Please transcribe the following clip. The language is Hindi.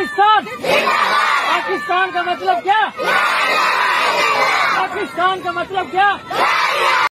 पाकिस्तान। पाकिस्तान का मतलब क्या? पाकिस्तान का मतलब क्या?